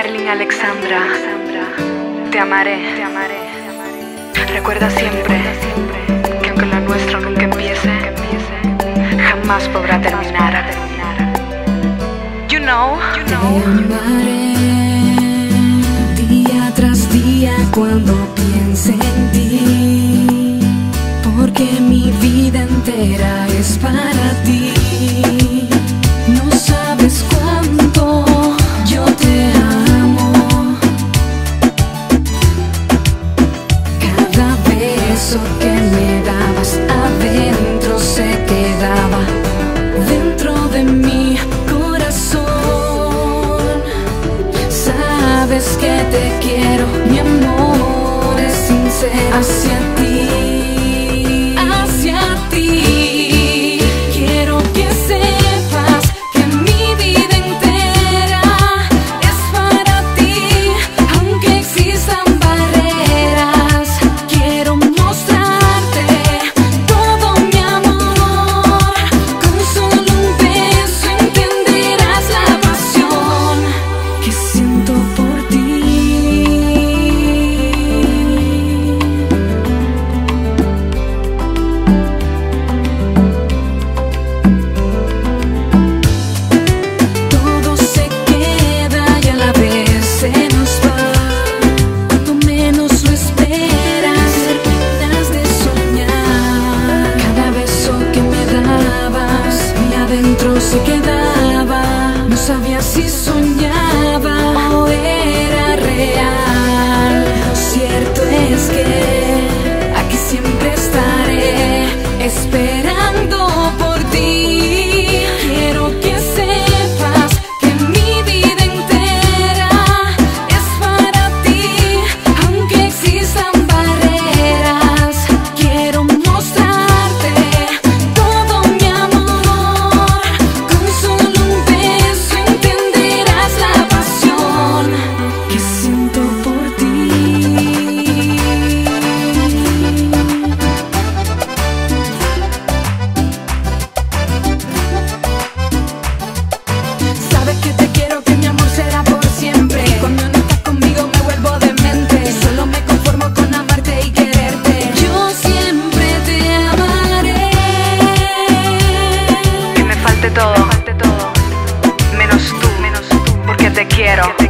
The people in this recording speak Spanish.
Merlin Alexandra, te amaré, te amaré. Recuerda siempre que aunque lo nuestro nunca empiece, jamás podrá terminar. You know, you know. Te amaré día tras día cuando piense en ti, porque mi vida entera es para ti. sabes que te quiero, mi amor es sincero. Así falte todo, menos tú, menos tú, porque te quiero.